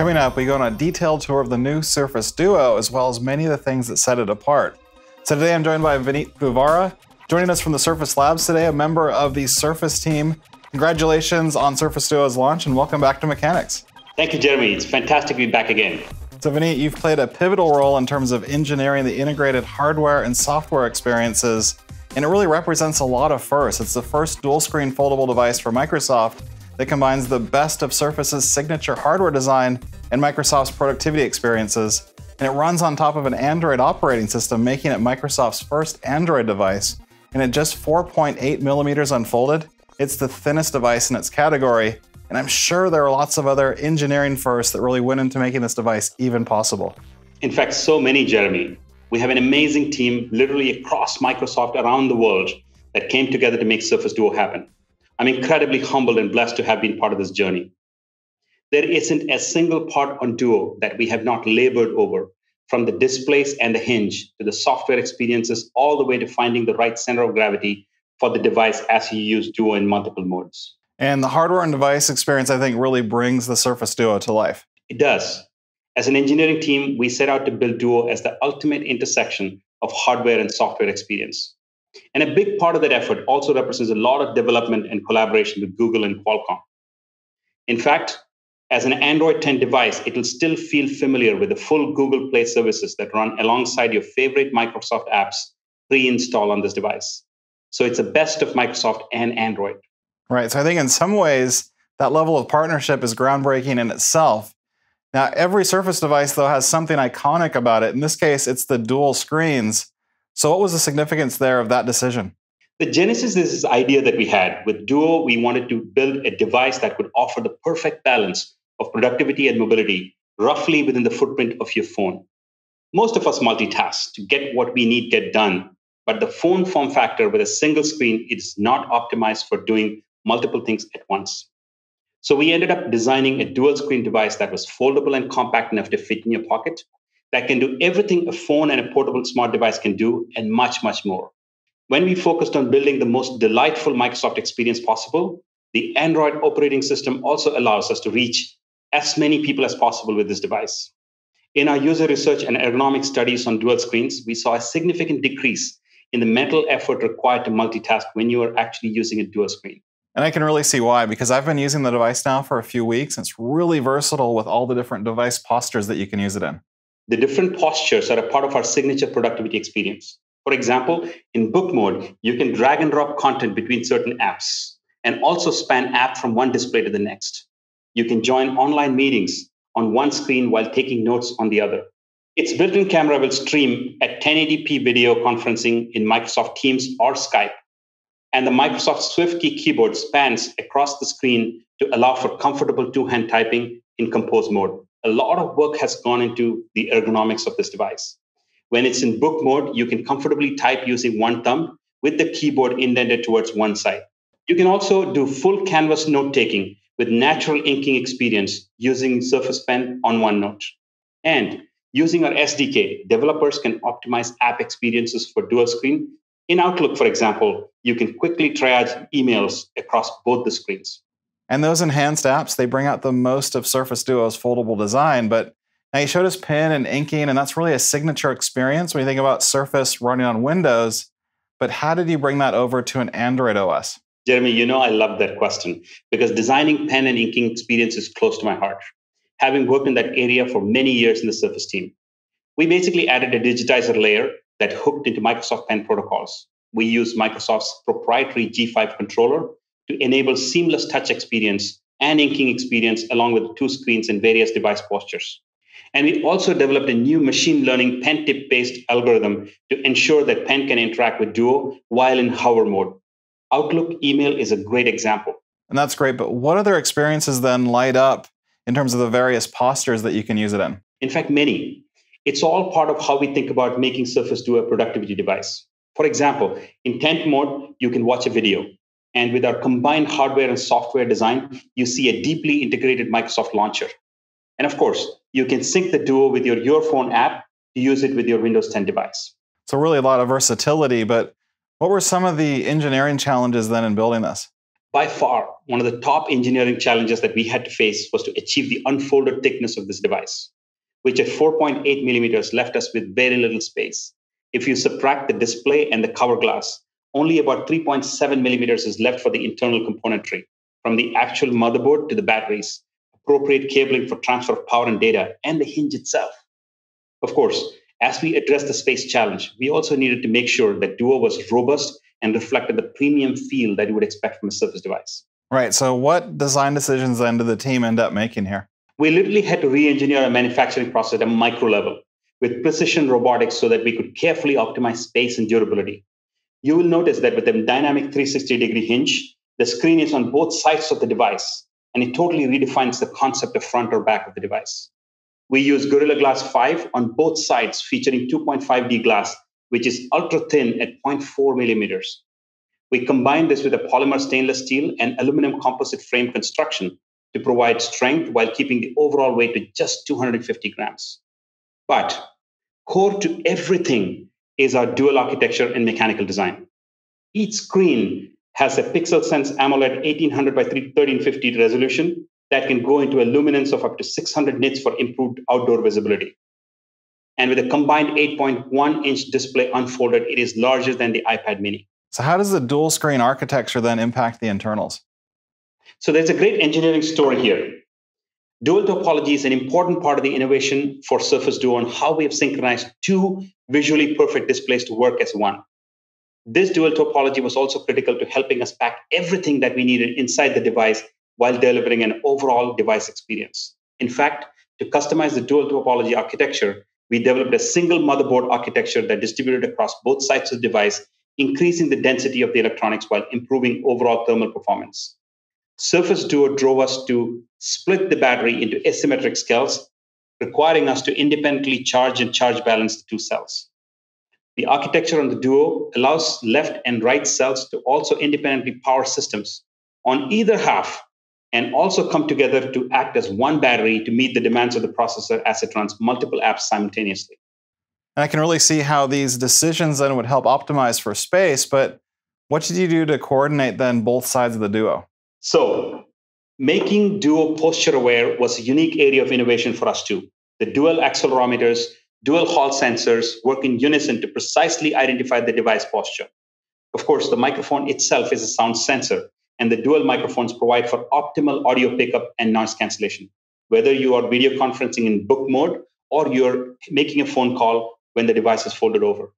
Coming up, we go on a detailed tour of the new Surface Duo, as well as many of the things that set it apart. So today I'm joined by Vineet Thuvara, joining us from the Surface Labs today, a member of the Surface team. Congratulations on Surface Duo's launch and welcome back to Mechanics. Thank you, Jeremy. It's fantastic to be back again. So, Vineet, you've played a pivotal role in terms of engineering the integrated hardware and software experiences, and it really represents a lot of firsts. It's the first dual screen foldable device for Microsoft that combines the best of Surface's signature hardware design and Microsoft's productivity experiences. And it runs on top of an Android operating system, making it Microsoft's first Android device. And at just 4.8 millimeters unfolded, it's the thinnest device in its category. And I'm sure there are lots of other engineering firsts that really went into making this device even possible. In fact, so many, Jeremy. We have an amazing team literally across Microsoft around the world that came together to make Surface Duo happen. I'm incredibly humbled and blessed to have been part of this journey. There isn't a single part on Duo that we have not labored over, from the displays and the hinge to the software experiences, all the way to finding the right center of gravity for the device as you use Duo in multiple modes. And the hardware and device experience, I think, really brings the Surface Duo to life. It does. As an engineering team, we set out to build Duo as the ultimate intersection of hardware and software experience. And a big part of that effort also represents a lot of development and collaboration with Google and Qualcomm. In fact, as an Android 10 device, it will still feel familiar with the full Google Play services that run alongside your favorite Microsoft apps pre installed on this device. So it's the best of Microsoft and Android. Right. So I think in some ways, that level of partnership is groundbreaking in itself. Now, every Surface device, though, has something iconic about it. In this case, it's the dual screens. So, what was the significance there of that decision? The genesis is this idea that we had. With Duo, we wanted to build a device that could offer the perfect balance of productivity and mobility roughly within the footprint of your phone. Most of us multitask to get what we need get done, but the phone form factor with a single screen is not optimized for doing multiple things at once. So we ended up designing a dual screen device that was foldable and compact enough to fit in your pocket, that can do everything a phone and a portable smart device can do, and much, much more. When we focused on building the most delightful Microsoft experience possible, the Android operating system also allows us to reach as many people as possible with this device. In our user research and ergonomic studies on dual screens, we saw a significant decrease in the mental effort required to multitask when you are actually using a dual screen. And I can really see why, because I've been using the device now for a few weeks. And it's really versatile with all the different device postures that you can use it in the different postures are a part of our signature productivity experience. For example, in book mode, you can drag and drop content between certain apps and also span app from one display to the next. You can join online meetings on one screen while taking notes on the other. Its built in camera will stream at 1080p video conferencing in Microsoft Teams or Skype. And the Microsoft SwiftKey keyboard spans across the screen to allow for comfortable two hand typing in compose mode a lot of work has gone into the ergonomics of this device. When it's in book mode, you can comfortably type using one thumb with the keyboard indented towards one side. You can also do full canvas note taking with natural inking experience using Surface Pen on OneNote. And using our SDK, developers can optimize app experiences for dual screen. In Outlook, for example, you can quickly triage emails across both the screens. And those enhanced apps, they bring out the most of Surface Duo's foldable design. But now you showed us pen and inking, and that's really a signature experience when you think about Surface running on Windows. But how did you bring that over to an Android OS? Jeremy, you know I love that question because designing pen and inking experience is close to my heart. Having worked in that area for many years in the Surface team, we basically added a digitizer layer that hooked into Microsoft Pen protocols. We use Microsoft's proprietary G5 controller to enable seamless touch experience and inking experience along with two screens and various device postures. And we also developed a new machine learning pen tip based algorithm to ensure that pen can interact with Duo while in hover mode. Outlook email is a great example. And that's great. But what other experiences then light up in terms of the various postures that you can use it in? In fact, many. It's all part of how we think about making Surface Duo a productivity device. For example, in tent mode, you can watch a video. And with our combined hardware and software design, you see a deeply integrated Microsoft launcher. And of course, you can sync the Duo with your Your Phone app to use it with your Windows 10 device. So, really, a lot of versatility. But what were some of the engineering challenges then in building this? By far, one of the top engineering challenges that we had to face was to achieve the unfolded thickness of this device, which at 4.8 millimeters left us with very little space. If you subtract the display and the cover glass, only about 3.7 millimeters is left for the internal componentry, from the actual motherboard to the batteries, appropriate cabling for transfer of power and data, and the hinge itself. Of course, as we addressed the space challenge, we also needed to make sure that Duo was robust and reflected the premium feel that you would expect from a Surface device. Right. So, what design decisions then did the team end up making here? We literally had to re engineer our manufacturing process at a micro level with precision robotics so that we could carefully optimize space and durability. You will notice that with the dynamic 360 degree hinge, the screen is on both sides of the device, and it totally redefines the concept of front or back of the device. We use Gorilla Glass 5 on both sides, featuring 2.5D glass, which is ultra thin at 0.4 millimeters. We combine this with a polymer stainless steel and aluminum composite frame construction to provide strength while keeping the overall weight to just 250 grams. But core to everything is our dual architecture and mechanical design. Each screen has a PixelSense AMOLED 1800 by 1350 resolution that can go into a luminance of up to 600 nits for improved outdoor visibility. And with a combined 8.1 inch display unfolded, it is larger than the iPad mini. So, how does the dual screen architecture then impact the internals? So, there's a great engineering story here. Dual topology is an important part of the innovation for Surface Duo and how we have synchronized two visually perfect displays to work as one. This dual topology was also critical to helping us pack everything that we needed inside the device while delivering an overall device experience. In fact, to customize the dual topology architecture, we developed a single motherboard architecture that distributed across both sides of the device, increasing the density of the electronics while improving overall thermal performance. Surface Duo drove us to split the battery into asymmetric cells, requiring us to independently charge and charge balance the two cells. The architecture on the Duo allows left and right cells to also independently power systems on either half and also come together to act as one battery to meet the demands of the processor as it runs multiple apps simultaneously. And I can really see how these decisions then would help optimize for space, but what did you do to coordinate then both sides of the Duo? So, making Duo posture aware was a unique area of innovation for us too. The dual accelerometers, dual Hall sensors work in unison to precisely identify the device posture. Of course, the microphone itself is a sound sensor, and the dual microphones provide for optimal audio pickup and noise cancellation. Whether you are video conferencing in book mode or you're making a phone call when the device is folded over.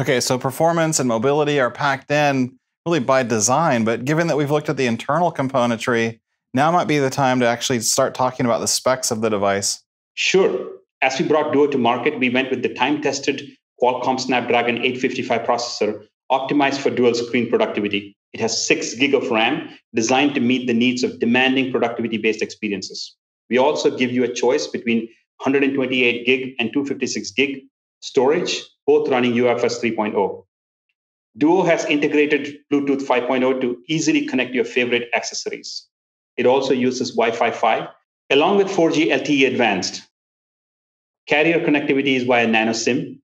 Okay, so performance and mobility are packed in really by design. But given that we've looked at the internal componentry, now might be the time to actually start talking about the specs of the device. Sure. As we brought Duo to market, we went with the time tested Qualcomm Snapdragon 855 processor optimized for dual screen productivity. It has 6 gig of RAM designed to meet the needs of demanding productivity based experiences. We also give you a choice between 128 gig and 256 gig storage, both running UFS 3.0. Duo has integrated Bluetooth 5.0 to easily connect your favorite accessories. It also uses Wi Fi 5 along with 4G LTE Advanced. Carrier connectivity is via Nano SIM,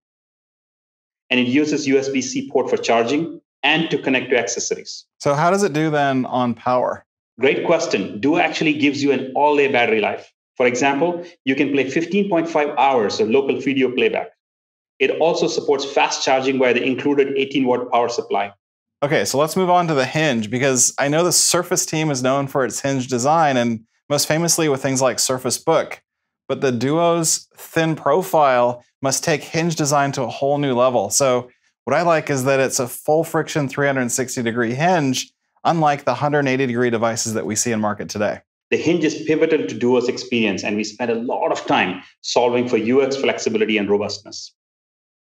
and it uses USB C port for charging and to connect to accessories. So, how does it do then on power? Great question. Duo actually gives you an all day battery life. For example, you can play 15.5 hours of local video playback. It also supports fast charging via the included 18 watt power supply. Okay, so let's move on to the hinge because I know the Surface team is known for its hinge design and most famously with things like Surface Book. But the Duo's thin profile must take hinge design to a whole new level. So, what I like is that it's a full friction 360 degree hinge, unlike the 180 degree devices that we see in market today. The hinge is pivotal to Duo's experience, and we spent a lot of time solving for UX flexibility and robustness.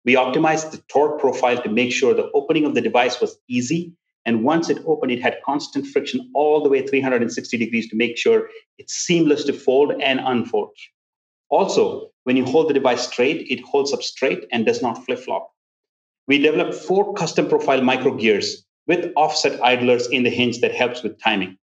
We optimized the torque profile to make sure the opening of the device was easy. And once it opened, it had constant friction all the way 360 degrees to make sure it's seamless to fold and unfold. Also, when you hold the device straight, it holds up straight and does not flip flop. We developed four custom profile micro gears with offset idlers in the hinge that helps with timing.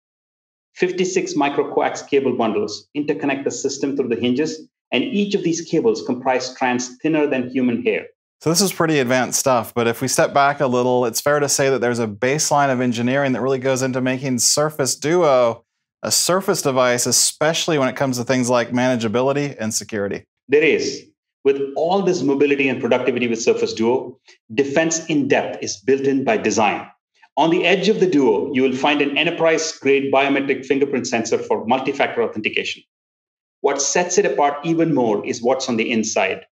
56 micro coax cable bundles interconnect the system through the hinges, and each of these cables comprise strands thinner than human hair. So this is pretty advanced stuff, but if we step back a little, it's fair to say that there's a baseline of engineering that really goes into making Surface Duo a Surface device, especially when it comes to things like manageability and security. There is. With all this mobility and productivity with Surface Duo, defense in depth is built in by design. On the edge of the Duo, you will find an enterprise grade biometric fingerprint sensor for multi factor authentication. What sets it apart even more is what's on the inside.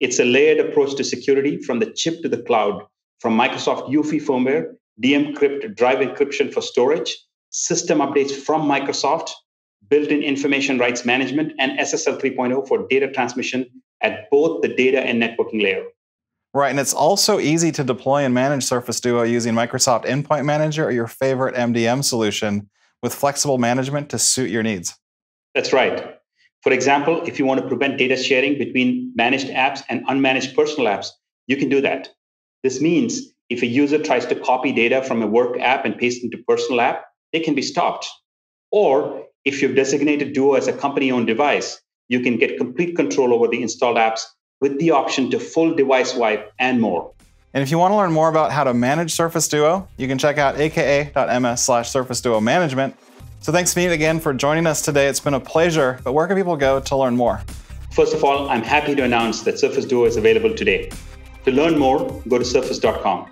It's a layered approach to security from the chip to the cloud, from Microsoft UEFI firmware, DMCrypt drive encryption for storage, system updates from Microsoft, built in information rights management, and SSL 3.0 for data transmission at both the data and networking layer. Right, and it's also easy to deploy and manage Surface Duo using Microsoft Endpoint Manager or your favorite MDM solution with flexible management to suit your needs. That's right. For example, if you want to prevent data sharing between managed apps and unmanaged personal apps, you can do that. This means if a user tries to copy data from a work app and paste into personal app, they can be stopped. Or if you've designated Duo as a company owned device, you can get complete control over the installed apps with the option to full device wipe and more. And if you want to learn more about how to manage Surface Duo, you can check out aka.ms slash Surface Duo Management so thanks, Vineet, again for joining us today. It's been a pleasure, but where can people go to learn more? First of all, I'm happy to announce that Surface Duo is available today. To learn more, go to surface.com.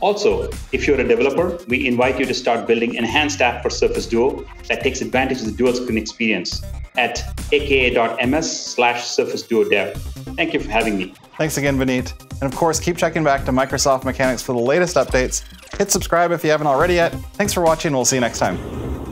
Also, if you're a developer, we invite you to start building enhanced app for Surface Duo that takes advantage of the dual screen experience at aka.ms slash Surface Duo Dev. Thank you for having me. Thanks again, Vineet. And of course, keep checking back to Microsoft Mechanics for the latest updates. Hit subscribe if you haven't already yet. Thanks for watching. We'll see you next time.